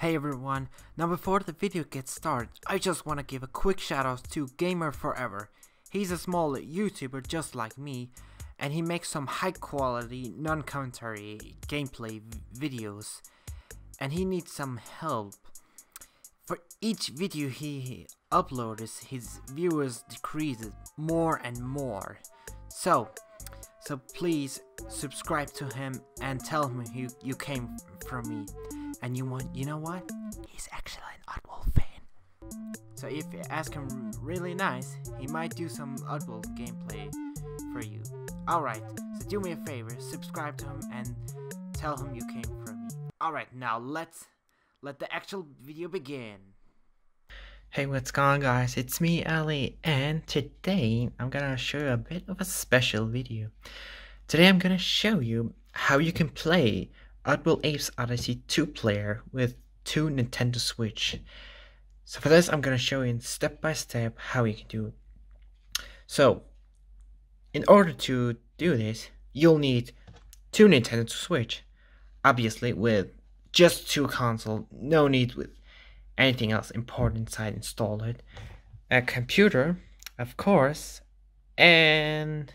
Hey everyone, now before the video gets started, I just want to give a quick shout out to Gamer Forever. He's a small YouTuber just like me, and he makes some high quality, non-commentary gameplay videos, and he needs some help. For each video he uploads, his viewers decreases more and more. So, so please subscribe to him and tell him you, you came from me. And you want, you know what? He's actually an Oddworld fan. So if you ask him really nice, he might do some Oddworld gameplay for you. Alright, so do me a favor, subscribe to him and tell him you came from me. Alright, now let's let the actual video begin. Hey, what's going on guys? It's me, Ali, and today I'm gonna show you a bit of a special video. Today I'm gonna show you how you can play Oddworld Abe's Oddysee 2 player with two Nintendo Switch. So for this I'm gonna show you in step by step how you can do it. So, in order to do this, you'll need two Nintendo Switch. Obviously with just two console, no need with anything else important inside installed. A computer, of course, and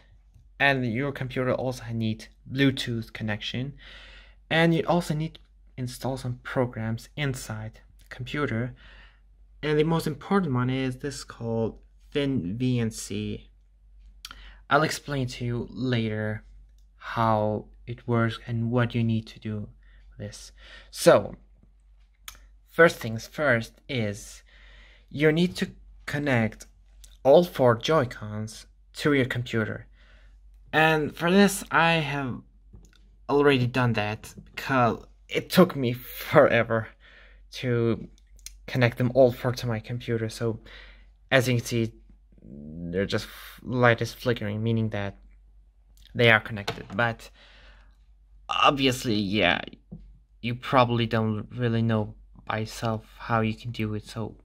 and your computer also need Bluetooth connection, and you also need to install some programs inside the computer. And the most important one is this called ThinVNC. I'll explain to you later how it works and what you need to do with this. So, First things first is you need to connect all four Joy-Cons to your computer. And for this I have already done that because it took me forever to connect them all four to my computer. So as you can see they're just light is flickering meaning that they are connected. But obviously yeah you probably don't really know by yourself how you can do it so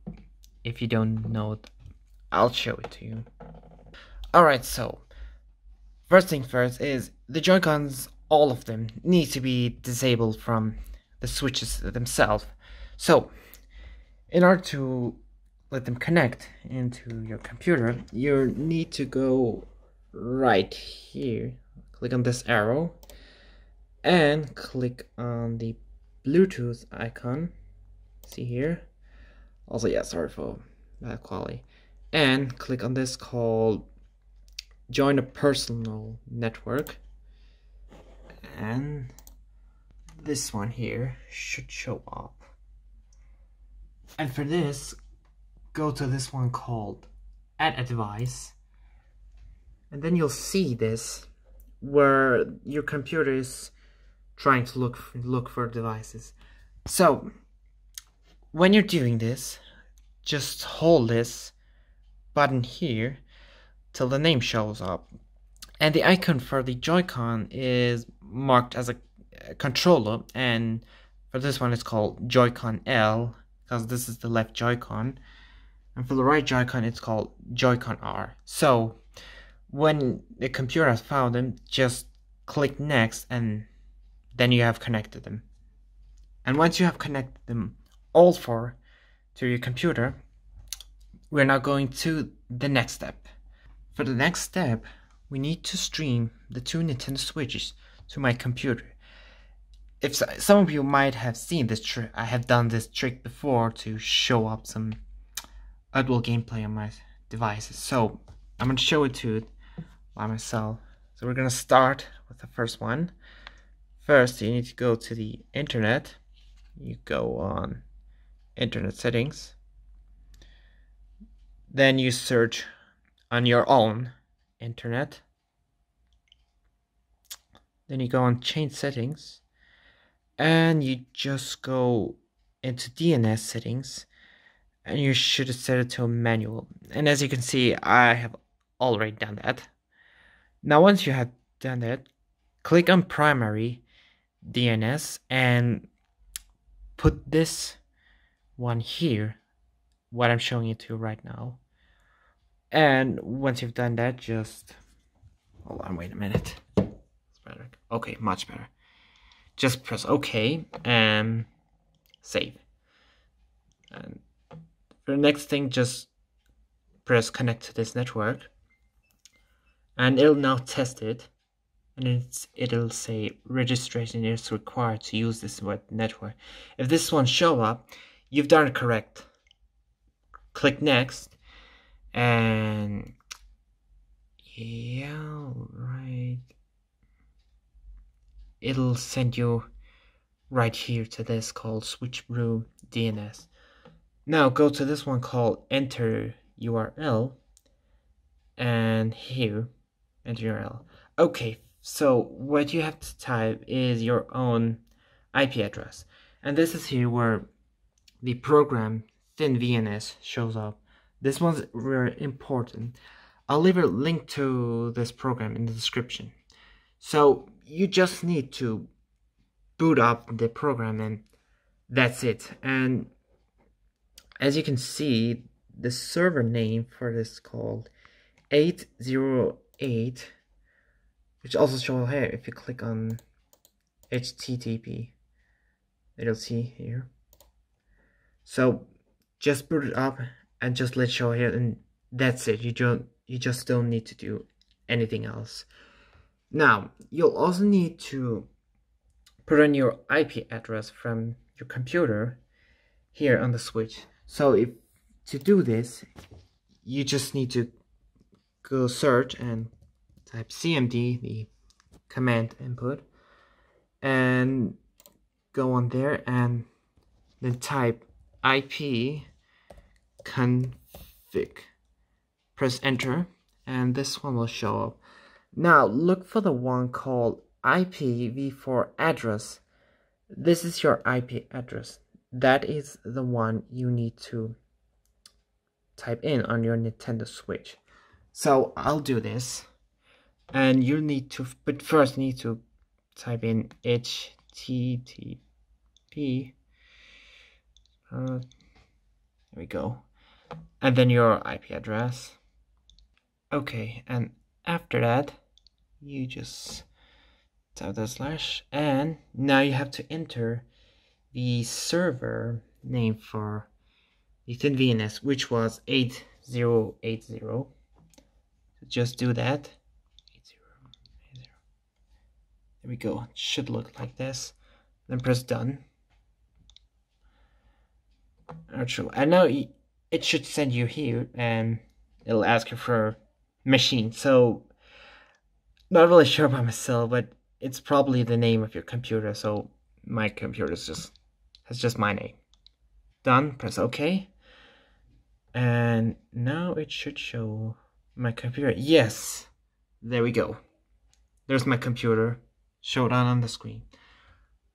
if you don't know I'll show it to you alright so first thing first is the Joy-Cons all of them need to be disabled from the switches themselves. So in order to let them connect into your computer you need to go right here click on this arrow and click on the Bluetooth icon. See here? Also yeah sorry for bad quality. And click on this called join a personal network and this one here should show up. And for this go to this one called add a device and then you'll see this where your computer is trying to look look for devices. So when you're doing this, just hold this button here till the name shows up. And the icon for the Joy-Con is marked as a, controller, and for this one it's called Joy-Con L, because this is the left Joy-Con. And for the right Joy-Con it's called Joy-Con R. So, when the computer has found them, just click next and then you have connected them. And once you have connected them all four to your computer, we're now going to the next step. For the next step, we need to stream the two Nintendo Switches to my computer. If so, some of you might have seen this trick, I have done this trick before to show up some Oddworld gameplay on my devices. So I'm going to show it to you by myself. So we're going to start with the first one. First, you need to go to the internet. You go on internet settings then you search on your own internet then you go on change settings and you just go into DNS settings and you should set it to manual and as you can see I have already done that now once you have done that click on primary DNS and put this one here, what I'm showing you to right now. And once you've done that, just hold on, wait a minute. Better. Okay, much better. Just press OK and save. For the next thing, just press connect to this network. And it'll now test it. And it'll say registration is required to use this network. If this one show up, you've done it correct. Click next. And yeah, right. It'll send you right here to this called switchbrew DNS. Now go to this one called enter URL and here enter URL. Okay, so what you have to type is your own IP address. And this is here where the program ThinVNC shows up. This one's very important. I'll leave a link to this program in the description. So you just need to boot up the program and that's it. And as you can see, the server name for this called 808, which also shows here if you click on HTTP, it'll see here. So just boot it up and just let show here and that's it. You don't you just don't need to do anything else. Now, you'll also need to put in your IP address from your computer here on the switch. So if to do this, you just need to go search and type cmd, the command input, and go on there and then type ip config. Press enter and this one will show up. Now look for the one called IPv4 address. This is your IP address. That is the one you need to type in on your Nintendo Switch. So I'll do this. And you need to, but first need to type in HTTP. Uh, there we go. And then your IP address. Okay, and after that, you just type the slash and now you have to enter the server name for the ThinVNC, which was 8080. So just do that. There we go. It should look like this. Then press done. Actually, I know it should send you here and it'll ask you for machine. So not really sure by myself, but it's probably the name of your computer, so my computer is just has just my name. Done, press OK. And now it should show my computer. Yes, there we go. There's my computer showed on on the screen.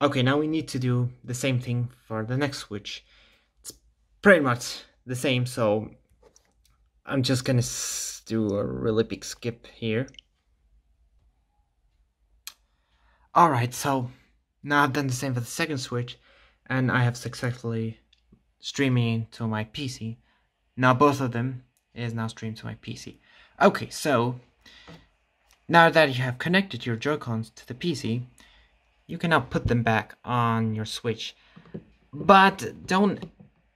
Okay, now we need to do the same thing for the next switch. It's pretty much the same, so I'm just gonna do a really big skip here. Alright, so now I've done the same for the second switch, and I have successfully streaming to my PC. Now both of them is now streamed to my PC. Okay, so now that you have connected your Joy-Cons to the PC, you can now put them back on your Switch. But don't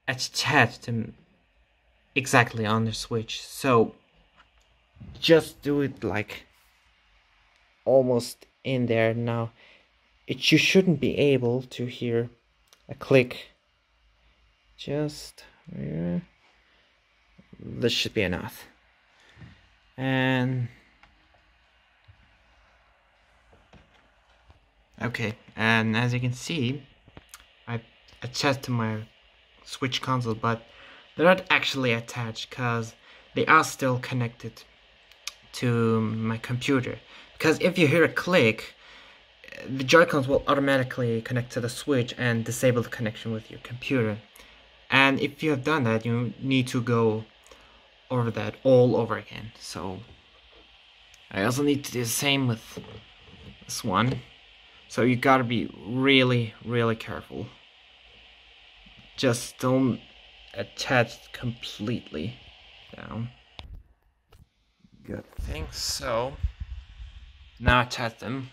attach them exactly on the Switch. So just do it like almost in there. Now it you shouldn't be able to hear a click. Just here this should be enough. And okay and as you can see I attached to my switch console but they're not actually attached because they are still connected to my computer because if you hear a click, the Joy-Cons will automatically connect to the switch and disable the connection with your computer. And if you have done that, you need to go over that all over again. So I also need to do the same with this one. So you gotta be really, really careful. Just don't attach completely down. Good think so. Now I test them.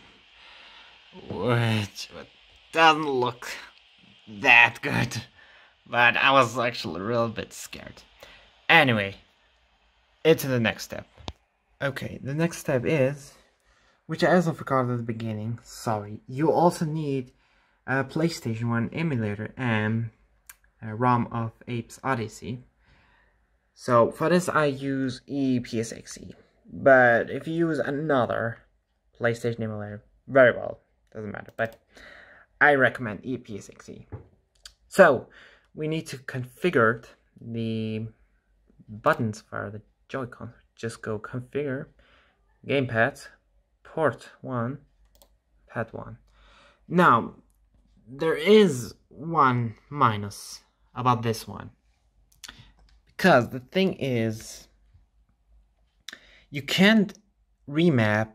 Which doesn't look that good. but I was actually a little bit scared. Anyway, into the next step. Okay, the next step is, which I also forgot at the beginning, sorry, you also need a PlayStation 1 emulator and a ROM of Abe's Oddysee. So for this I use EPSXE, but if you use another PlayStation emulator, very well, doesn't matter, but I recommend EPSXE. So we need to configure the buttons for the Joy-Con. Just go configure gamepad port 1 pad 1. Now there is one minus about this one. Because the thing is you can't remap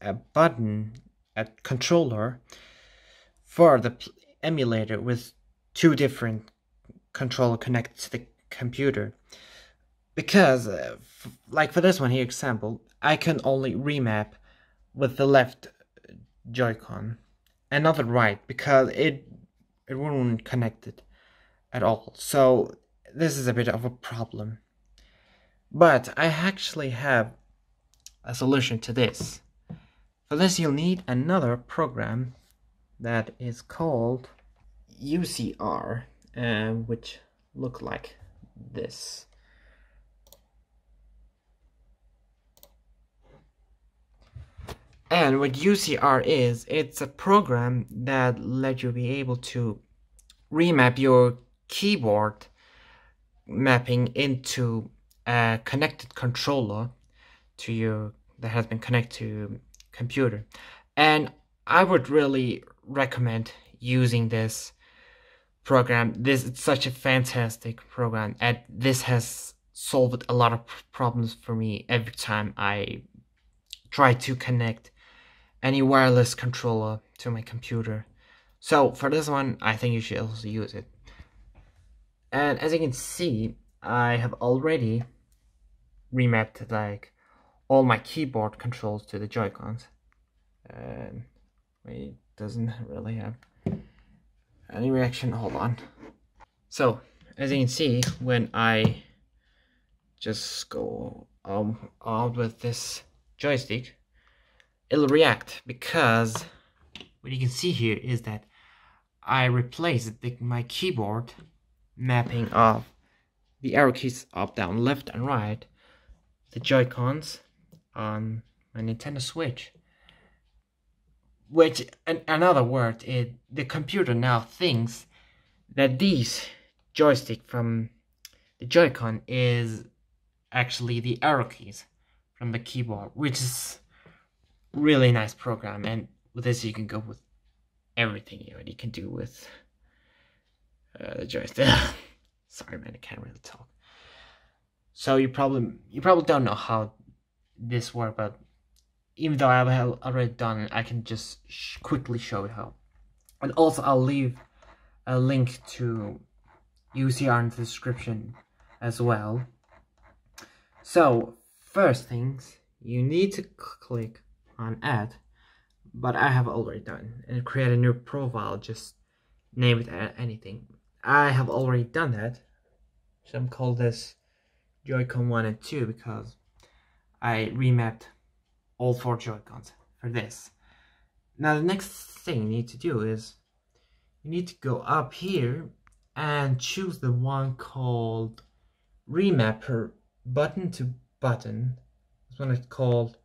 a button a controller for the emulator with two different controller connected to the computer. Because uh, like for this one here example I can only remap with the left Joy-Con. And not the right because it it wouldn't connect it at all. So this is a bit of a problem but I actually have a solution to this for this you'll need another program that is called UCR uh, which look like this. And what UCR is, it's a program that let you be able to remap your keyboard mapping into a connected controller to your that has been connected to computer. And I would really recommend using this program. This it's such a fantastic program, and this has solved a lot of problems for me every time I try to connect any wireless controller to my computer. So for this one, I think you should also use it. And as you can see, I have already remapped like all my keyboard controls to the Joy-Cons. And it doesn't really have any reaction. Hold on. So as you can see when I just go um, out with this joystick it'll react because what you can see here is that I replaced the, my keyboard mapping of the arrow keys up, down, left, and right, the Joy-Cons on my Nintendo Switch which in another word it the computer now thinks that these joystick from the joy-con is actually the arrow keys from the keyboard which is really nice program. And with this you can go with everything you already can do with uh, the joystick. Sorry man i can't really talk so you probably you probably don't know how this works but even though I have already done it, I can just sh quickly show you how. And also, I'll leave a link to UCR in the description as well. So, first things, you need to click on add, but I have already done, and create a new profile, just name it uh, anything. I have already done that, so I'm call this Joy-Con 1 and 2 because I remapped all four Joy-Cons for this. Now the next thing you need to do is you need to go up here and choose the one called remapper button to button. This one is called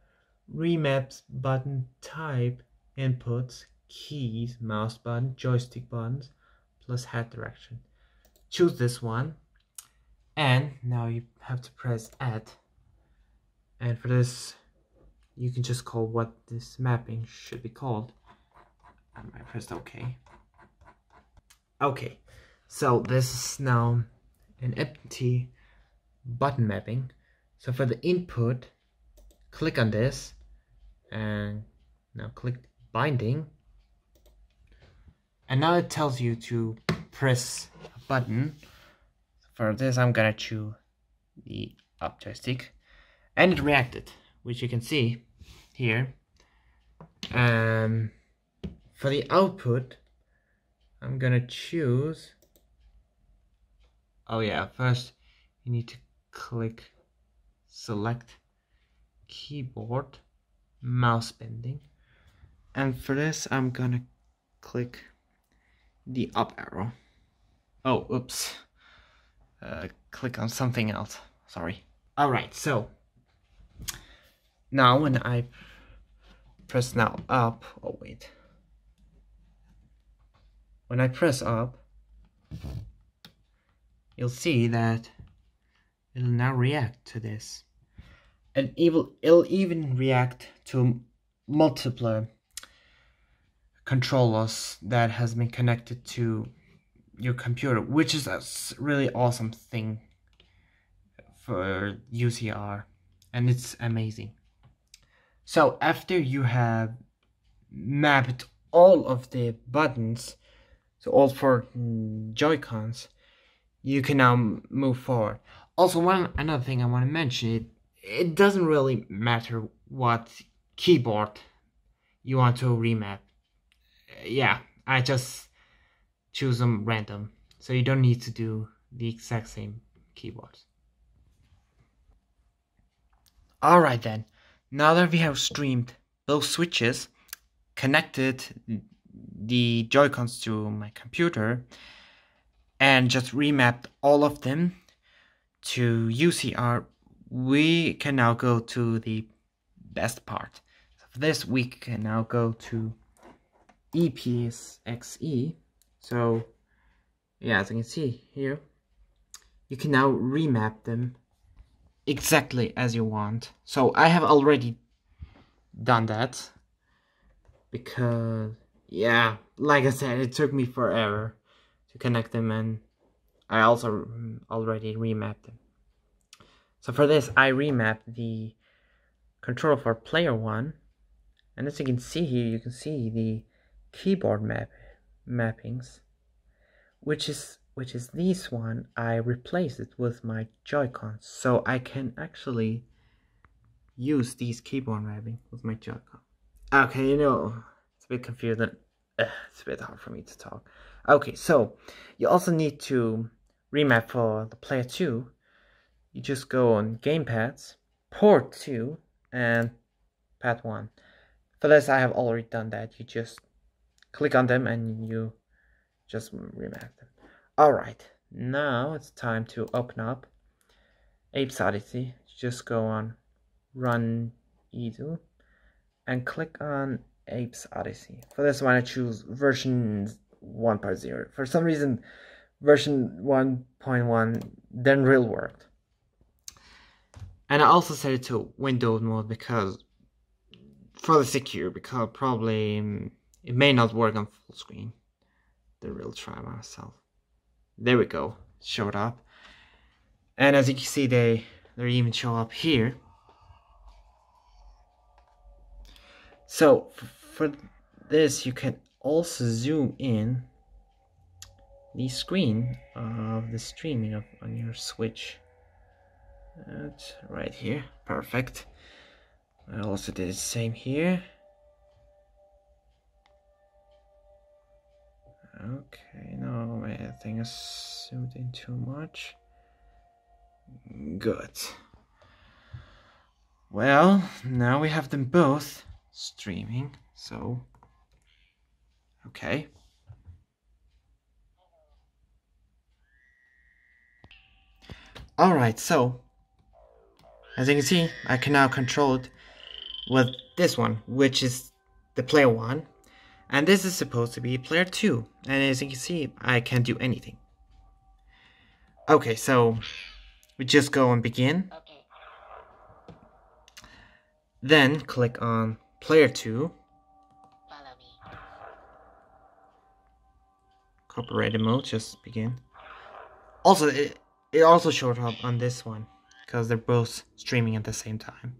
remaps button type inputs keys mouse button joystick buttons plus head direction. Choose this one and now you have to press add and for this you can just call what this mapping should be called. And I pressed OK. Okay, so this is now an empty button mapping. So for the input, click on this and now click binding. And now it tells you to press a button. For this, I'm gonna choose the up joystick and it reacted, which you can see here. Um, for the output, I'm gonna choose oh yeah, first you need to click select keyboard mouse binding. And for this I'm gonna click the up arrow. Oh oops uh, click on something else. Sorry. Alright so now when I press now up oh wait. When I press up you'll see that it'll now react to this. And it'll, it'll even react to multiple controllers that has been connected to your computer which is a really awesome thing for UCR and it's amazing so after you have mapped all of the buttons so all four mm, Joy-Cons you can now move forward also one another thing I want to mention it it doesn't really matter what keyboard you want to remap. Yeah, I just choose them random. So you don't need to do the exact same keyboards. Alright then, now that we have streamed those switches, connected the Joy-Cons to my computer, and just remapped all of them to UCR we can now go to the best part. So for this, we can now go to EPSXE. So, yeah, as you can see here, you can now remap them exactly as you want. So I have already done that because, yeah, like I said, it took me forever to connect them and I also already remapped them. So for this, I remap the controller for player one. And as you can see here, you can see the keyboard map mappings, which is which is this one. I replaced it with my Joy-Cons, so I can actually use these keyboard mapping with my Joy-Con. Okay, you know, it's a bit confusing. it's a bit hard for me to talk. Okay, so you also need to remap for the player 2 you just go on gamepads, port 2, and pad 1. For this, I have already done that. You just click on them and you just remap them. Alright, now it's time to open up Abe's Oddysee. Just go on Run Edu and click on Abe's Oddysee. For this one, I choose version 1.0. For some reason, version 1.1 didn't really work. And I also set it to windowed mode because for the secure because probably it may not work on full screen. The real try myself. There we go. Showed up. And as you can see they they even show up here. So for this you can also zoom in the screen of the streaming of on your switch that's right here. Perfect. I also did the same here. Okay, no, my thing is zoomed in too much. Good. Well, now we have them both streaming, so... Okay. Alright, so as you can see, I can now control it with this one, which is the player 1. And this is supposed to be player 2. And as you can see, I can't do anything. Okay, so we just go and begin. Okay. Then click on player 2. Cooperative mode, just begin. Also, it, it also showed up on this one because they're both streaming at the same time.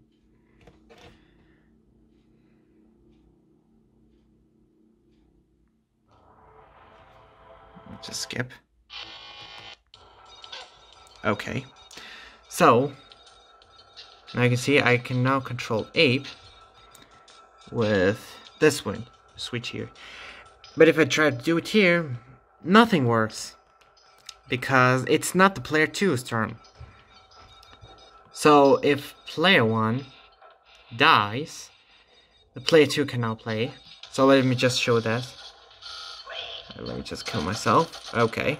Just skip. Okay. So, now you can see I can now control Abe with this one, switch here. But if I try to do it here, nothing works. because it's not the player 2's turn. So if player 1 dies, the player 2 can now play. So let me just show that. Let me just kill myself. Okay.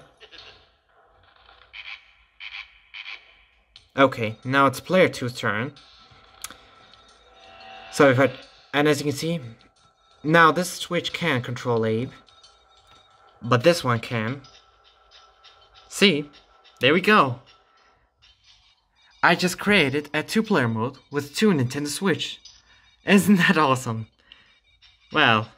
Okay, now it's player 2's turn. So if I, and as you can see, now this switch can control Abe, but this one can. See, there we go. I just created a two-player mode with two Nintendo Switch. Isn't that awesome? Well.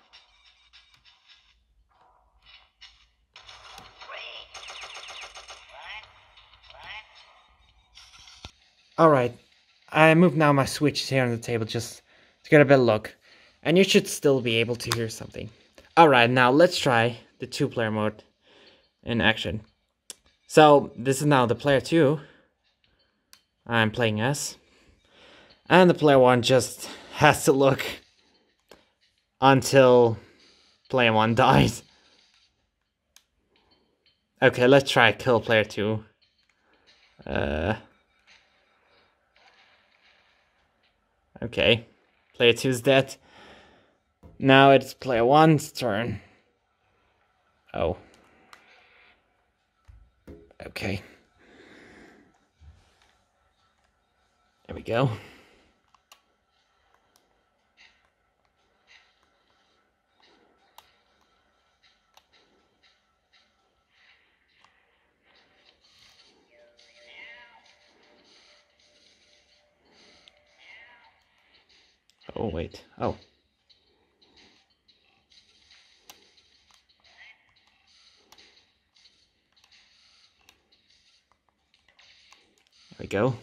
Alright, I moved now my Switch here on the table just to get a better look. And you should still be able to hear something. Alright, now let's try the two-player mode in action. So, this is now the player 2. I'm playing as. And the player 1 just has to look until player 1 dies. Okay, let's try kill player 2. Uh... Okay, player 2 is dead. Now it's player 1's turn. Oh. Okay. There we go. Oh, wait. Oh. There we go.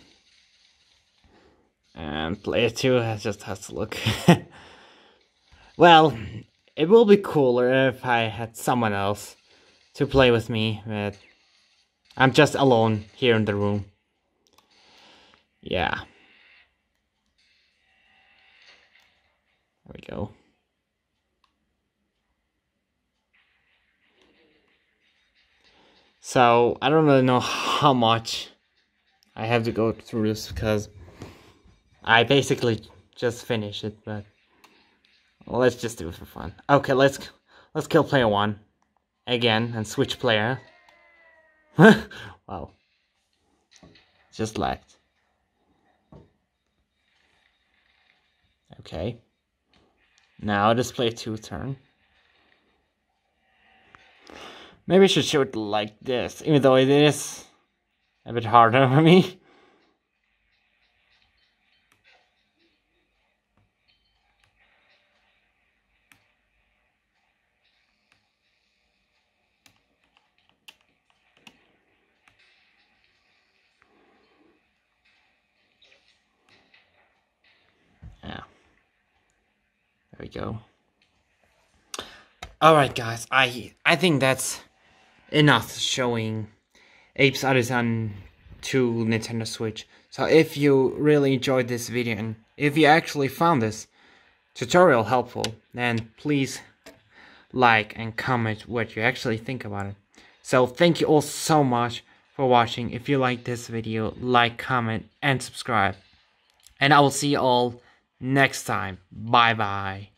And player 2 just has to look. well, it will be cooler if I had someone else to play with me, but I'm just alone here in the room. Yeah. We go. So, I don't really know how much I have to go through this because I basically just finished it, but let's just do it for fun. Okay, let's let's kill player one again and switch player. wow, just lagged. Okay, now just play two turn. Maybe I should show it like this, even though it is a bit harder for me. Go. Alright guys, I I think that's enough showing Abe's Oddysee to Nintendo Switch. So if you really enjoyed this video and if you actually found this tutorial helpful, then please like and comment what you actually think about it. So thank you all so much for watching. If you like this video, like, comment, and subscribe. And I will see you all next time. Bye bye.